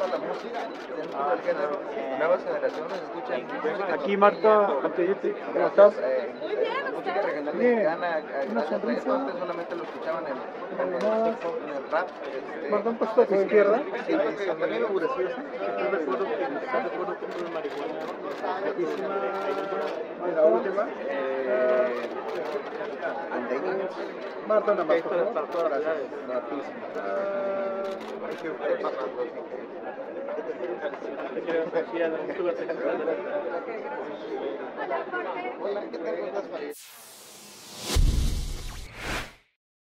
dentro del género, nuevas generaciones escuchan música Aquí Marta ¿cómo estás? eh, música regional Bien. mexicana, eh, Una gracias antes solamente lo escuchaban en, en el en el rap. este, Marta, un poquito a tu izquierda. Sí, la última. Eh, Andeños. Marta, es favor. para todas las edades. Gratísimo.